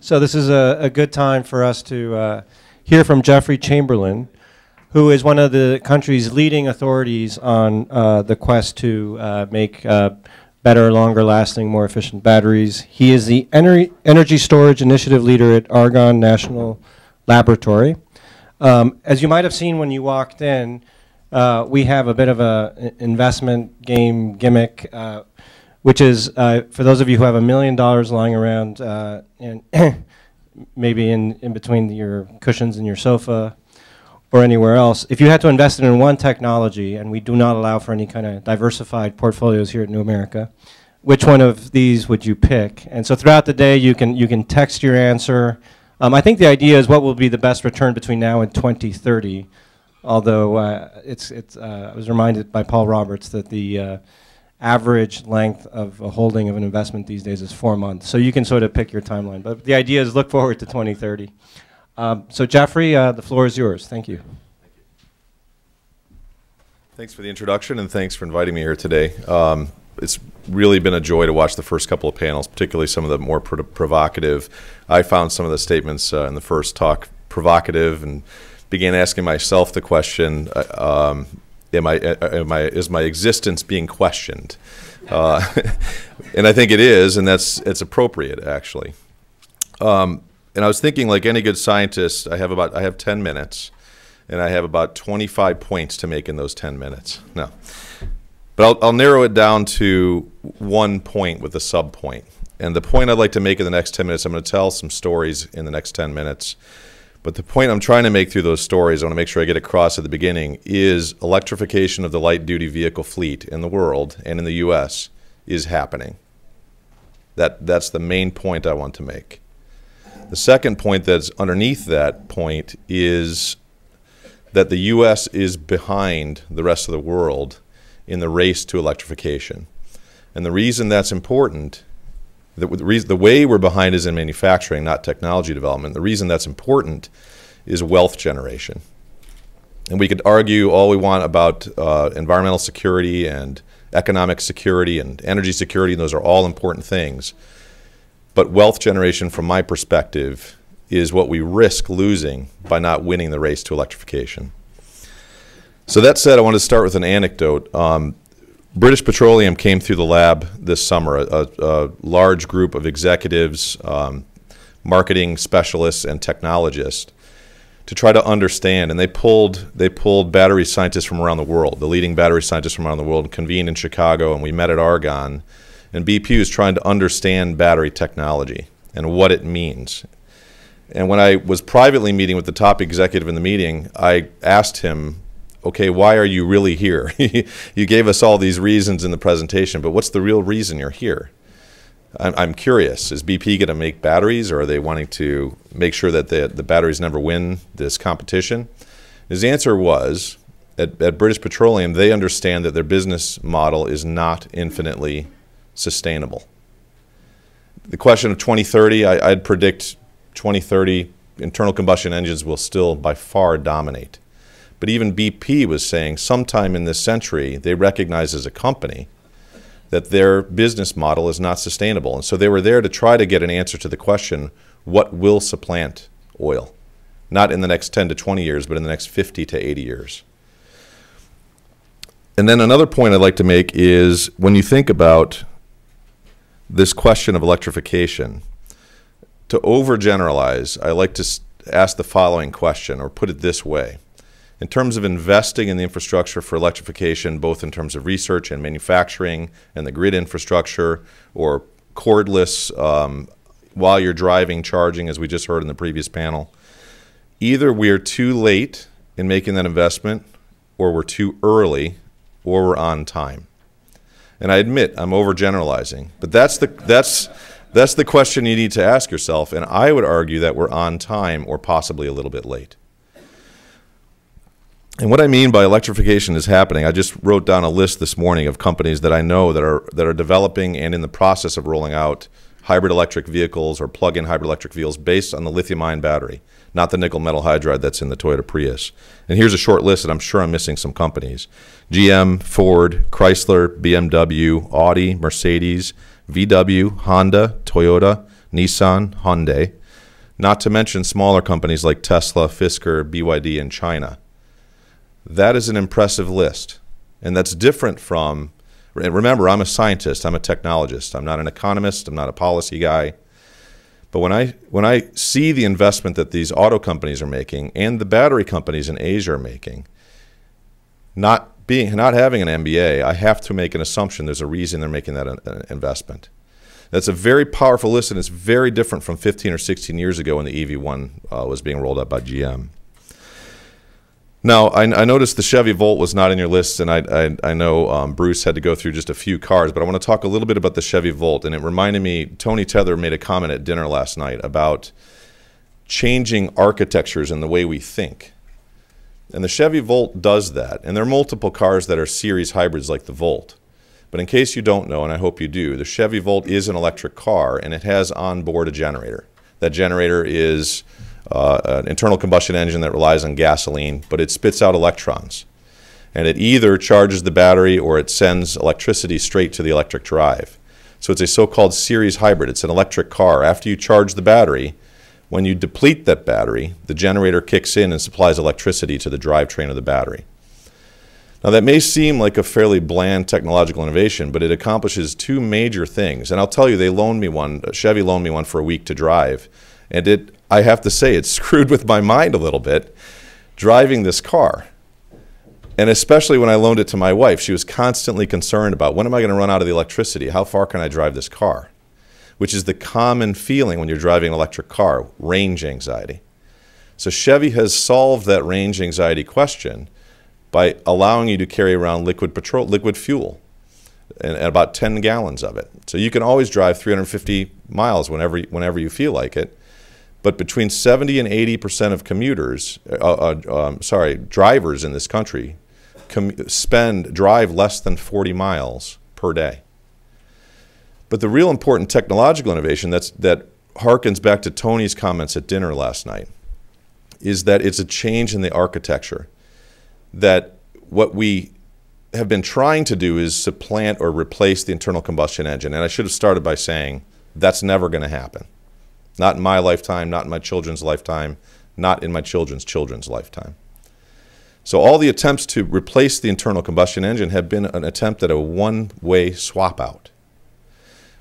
So this is a, a good time for us to uh, hear from Jeffrey Chamberlain, who is one of the country's leading authorities on uh, the quest to uh, make uh, better, longer lasting, more efficient batteries. He is the ener Energy Storage Initiative Leader at Argonne National Laboratory. Um, as you might have seen when you walked in, uh, we have a bit of a investment game gimmick uh, which is uh, for those of you who have a million dollars lying around uh, and maybe in, in between your cushions and your sofa or anywhere else, if you had to invest in one technology, and we do not allow for any kind of diversified portfolios here at New America, which one of these would you pick? And so throughout the day, you can, you can text your answer. Um, I think the idea is what will be the best return between now and 2030, although uh, it's, it's, uh, I was reminded by Paul Roberts that the uh, average length of a holding of an investment these days is four months. So you can sort of pick your timeline. But the idea is look forward to 2030. Um, so Jeffrey, uh, the floor is yours. Thank you. Thanks for the introduction and thanks for inviting me here today. Um, it's really been a joy to watch the first couple of panels, particularly some of the more provocative. I found some of the statements uh, in the first talk provocative and began asking myself the question, uh, um, am I, am I, is my existence being questioned? Uh, and I think it is, and that's it's appropriate actually. Um, and I was thinking, like any good scientist, I have about I have ten minutes, and I have about twenty five points to make in those ten minutes. No, but I'll, I'll narrow it down to one point with a sub point. And the point I'd like to make in the next ten minutes, I'm going to tell some stories in the next ten minutes but the point I'm trying to make through those stories, I want to make sure I get across at the beginning, is electrification of the light duty vehicle fleet in the world and in the US is happening. That, that's the main point I want to make. The second point that's underneath that point is that the US is behind the rest of the world in the race to electrification. And the reason that's important the, the, reason, the way we're behind is in manufacturing, not technology development. The reason that's important is wealth generation. And we could argue all we want about uh, environmental security and economic security and energy security, and those are all important things. But wealth generation, from my perspective, is what we risk losing by not winning the race to electrification. So that said, I want to start with an anecdote. Um, British Petroleum came through the lab this summer, a, a large group of executives, um, marketing specialists, and technologists to try to understand. And they pulled, they pulled battery scientists from around the world, the leading battery scientists from around the world, and convened in Chicago, and we met at Argonne. And BP was trying to understand battery technology and what it means. And when I was privately meeting with the top executive in the meeting, I asked him okay, why are you really here? you gave us all these reasons in the presentation, but what's the real reason you're here? I'm, curious. Is BP going to make batteries, or are they wanting to make sure that the, the batteries never win this competition? His answer was at, at British Petroleum, they understand that their business model is not infinitely sustainable. The question of 2030, I, I'd predict 2030 internal combustion engines will still by far dominate. But even BP was saying sometime in this century, they recognize as a company that their business model is not sustainable. And so they were there to try to get an answer to the question what will supplant oil? Not in the next 10 to 20 years, but in the next 50 to 80 years. And then another point I'd like to make is when you think about this question of electrification, to overgeneralize, I like to ask the following question or put it this way in terms of investing in the infrastructure for electrification, both in terms of research and manufacturing and the grid infrastructure or cordless um, while you're driving, charging, as we just heard in the previous panel, either we're too late in making that investment or we're too early or we're on time. And I admit I'm overgeneralizing, but that's the, that's, that's the question you need to ask yourself. And I would argue that we're on time or possibly a little bit late. And what I mean by electrification is happening. I just wrote down a list this morning of companies that I know that are that are developing and in the process of rolling out hybrid electric vehicles or plug-in hybrid electric vehicles based on the lithium-ion battery, not the nickel metal hydride that's in the Toyota Prius. And here's a short list, and I'm sure I'm missing some companies: GM, Ford, Chrysler, BMW, Audi, Mercedes, VW, Honda, Toyota, Nissan, Hyundai, not to mention smaller companies like Tesla, Fisker, BYD, and China. That is an impressive list. And that's different from, remember, I'm a scientist, I'm a technologist, I'm not an economist, I'm not a policy guy. But when I, when I see the investment that these auto companies are making and the battery companies in Asia are making, not, being, not having an MBA, I have to make an assumption there's a reason they're making that uh, investment. That's a very powerful list, and it's very different from 15 or 16 years ago when the EV1 uh, was being rolled out by GM. Now, I, I, noticed the Chevy Volt was not in your list, and I, I, I know um, Bruce had to go through just a few cars, but I want to talk a little bit about the Chevy Volt. And it reminded me, Tony Tether made a comment at dinner last night about changing architectures and the way we think. And the Chevy Volt does that. And there are multiple cars that are series hybrids like the Volt. But in case you don't know, and I hope you do, the Chevy Volt is an electric car and it has on board a generator. That generator is uh, an internal combustion engine that relies on gasoline, but it spits out electrons. And it either charges the battery or it sends electricity straight to the electric drive. So it's a so called series hybrid. It's an electric car. After you charge the battery, when you deplete that battery, the generator kicks in and supplies electricity to the drivetrain of the battery. Now, that may seem like a fairly bland technological innovation, but it accomplishes two major things. And I'll tell you, they loaned me one, Chevy loaned me one for a week to drive. And it, I have to say, it screwed with my mind a little bit driving this car. And especially when I loaned it to my wife, she was constantly concerned about when am I going to run out of the electricity? How far can I drive this car? Which is the common feeling when you're driving an electric car range anxiety. So Chevy has solved that range anxiety question by allowing you to carry around liquid petrol, liquid fuel, and, and, about 10 gallons of it. So you can always drive 350 miles whenever whenever you feel like it. But between 70 and 80 percent of commuters, uh, uh, um, sorry, drivers in this country, spend drive less than 40 miles per day. But the real important technological innovation that's that harkens back to Tony's comments at dinner last night is that it's a change in the architecture that what we have been trying to do is supplant or replace the internal combustion engine. And I should have started by saying that's never going to happen. Not in my lifetime, not in my children's lifetime, not in my children's children's lifetime. So all the attempts to replace the internal combustion engine have been an attempt at a one-way swap out.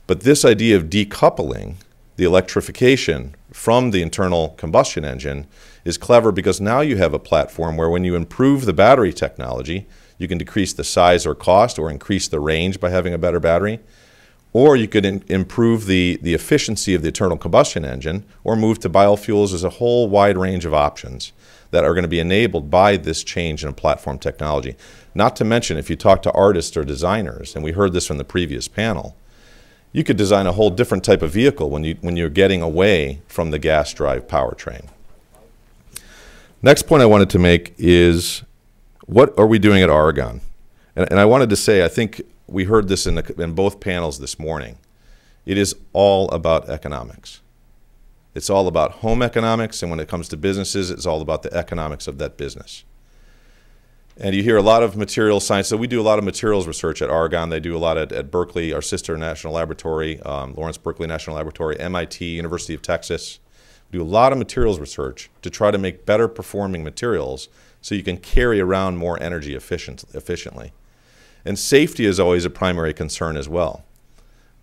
But this idea of decoupling the electrification from the internal combustion engine is clever because now you have a platform where when you improve the battery technology, you can decrease the size or cost or increase the range by having a better battery. Or you could in, improve the, the efficiency of the internal combustion engine or move to biofuels as a whole wide range of options that are going to be enabled by this change in a platform technology. Not to mention, if you talk to artists or designers, and we heard this from the previous panel, you could design a whole different type of vehicle when, you, when you're getting away from the gas drive powertrain. Next point I wanted to make is what are we doing at Argonne? And, and I wanted to say, I think we heard this in, the, in both panels this morning. It is all about economics. It's all about home economics, and when it comes to businesses, it's all about the economics of that business. And you hear a lot of material science. So we do a lot of materials research at Argonne. They do a lot at, at Berkeley, our sister national laboratory, um, Lawrence Berkeley National Laboratory, MIT, University of Texas We do a lot of materials research to try to make better performing materials so you can carry around more energy efficient, efficiently. And safety is always a primary concern as well.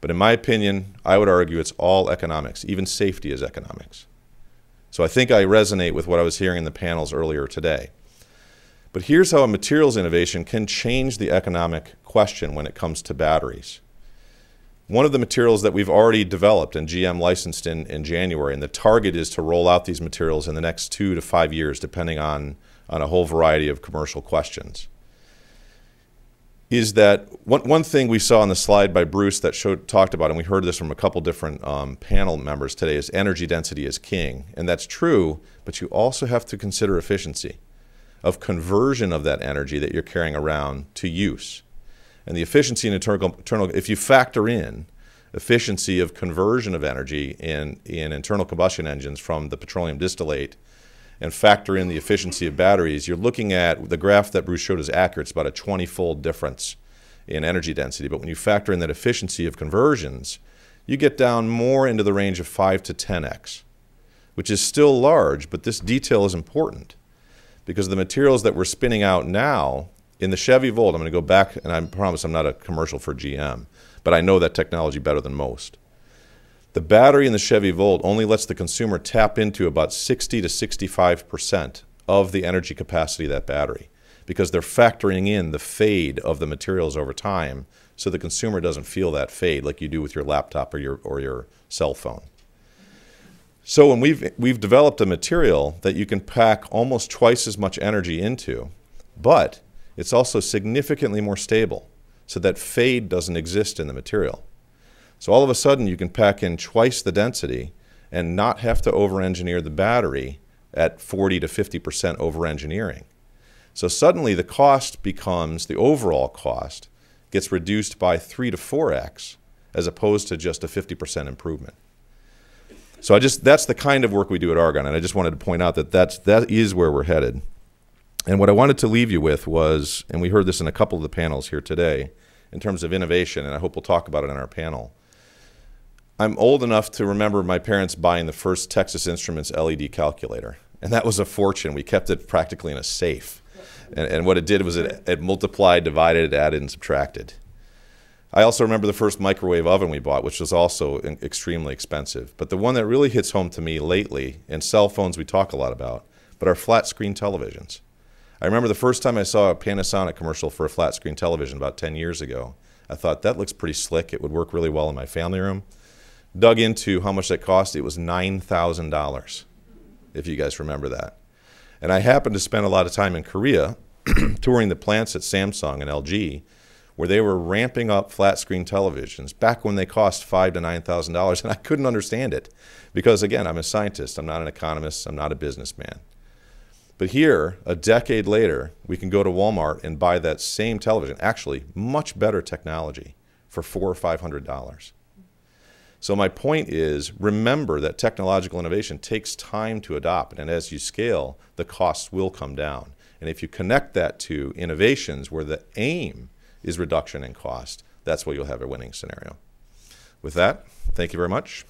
But in my opinion, I would argue it's all economics. Even safety is economics. So I think I resonate with what I was hearing in the panels earlier today. But here's how a materials innovation can change the economic question when it comes to batteries one of the materials that we've already developed and GM licensed in, in January, and the target is to roll out these materials in the next two to five years, depending on, on a whole variety of commercial questions, is that one, one thing we saw on the slide by Bruce that showed, talked about, and we heard this from a couple different um, panel members today, is energy density is king. And that's true, but you also have to consider efficiency of conversion of that energy that you're carrying around to use and the efficiency in internal, internal if you factor in efficiency of conversion of energy in, in internal combustion engines from the petroleum distillate and factor in the efficiency of batteries, you're looking at the graph that Bruce showed is accurate. It's about a 20 fold difference in energy density. But when you factor in that efficiency of conversions, you get down more into the range of 5 to 10x which is still large, but this detail is important because the materials that we're spinning out now in the Chevy Volt, I'm going to go back and I promise I'm not a commercial for GM, but I know that technology better than most. The battery in the Chevy Volt only lets the consumer tap into about 60 to 65% of the energy capacity of that battery because they're factoring in the fade of the materials over time so the consumer doesn't feel that fade like you do with your laptop or your, or your cell phone. So when we've, we've developed a material that you can pack almost twice as much energy into, but it's also significantly more stable so that fade doesn't exist in the material. So all of a sudden you can pack in twice the density and not have to over-engineer the battery at 40 to 50% over-engineering. So suddenly the cost becomes, the overall cost gets reduced by 3 to 4x as opposed to just a 50% improvement. So I just that's the kind of work we do at Argonne, and I just wanted to point out that that's that is where we're headed. And what I wanted to leave you with was, and we heard this in a couple of the panels here today, in terms of innovation, and I hope we'll talk about it in our panel. I'm old enough to remember my parents buying the first Texas Instruments LED calculator, and that was a fortune. We kept it practically in a safe. And, and what it did was it, it multiplied, divided, added, and subtracted. I also remember the first microwave oven we bought, which was also extremely expensive. But the one that really hits home to me lately, and cell phones we talk a lot about, but are flat screen televisions. I remember the first time I saw a Panasonic commercial for a flat screen television about 10 years ago. I thought that looks pretty slick. It would work really well in my family room. Dug into how much that cost. It was $9,000, if you guys remember that. And I happened to spend a lot of time in Korea touring the plants at Samsung and LG where they were ramping up flat screen televisions back when they cost five to nine thousand dollars, and I couldn't understand it because again, I'm a scientist, I'm not an economist, I'm not a businessman. But here, a decade later, we can go to Walmart and buy that same television, actually much better technology, for four or five hundred dollars. So my point is, remember that technological innovation takes time to adopt, and as you scale, the costs will come down. And if you connect that to innovations where the aim is reduction in cost, that's where you'll have a winning scenario. With that, thank you very much.